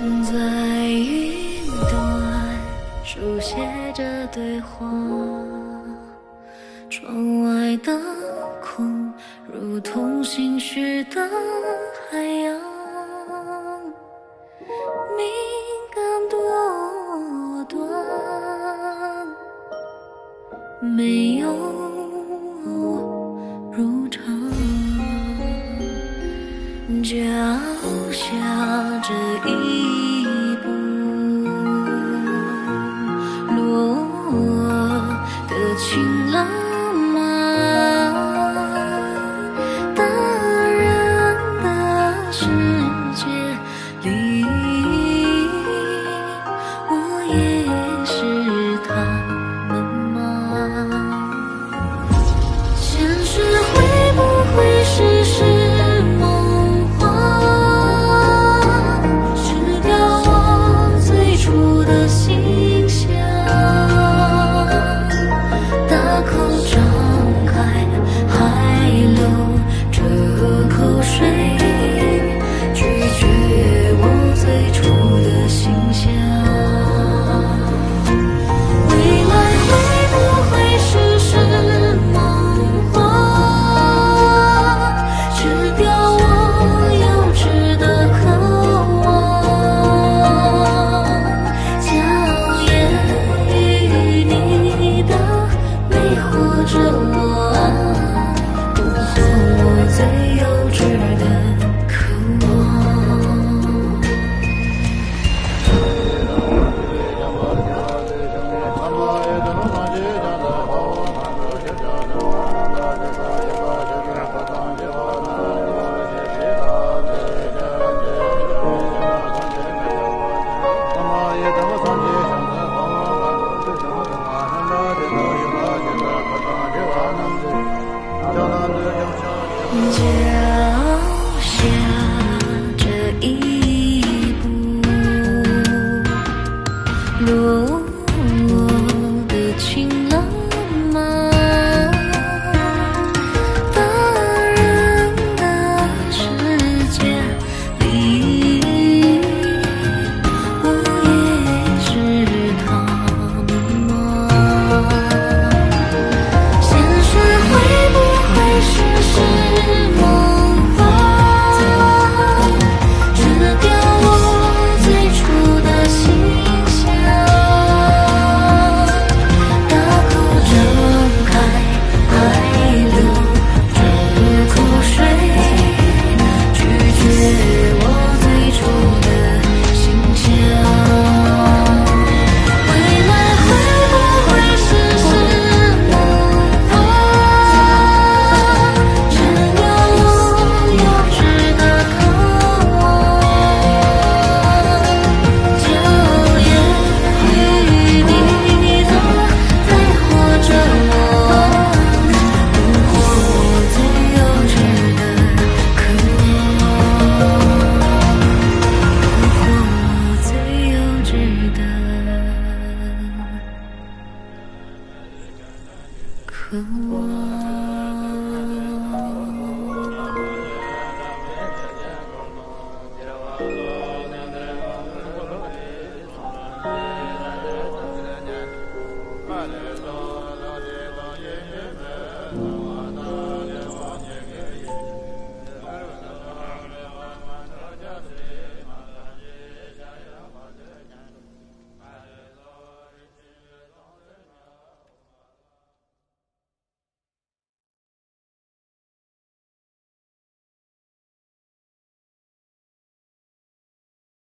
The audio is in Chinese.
在云端书写着对话窗外的空如同心事的海洋。敏感多端没有脚下这一步落得清冷我啊，不做我最幼稚的。你。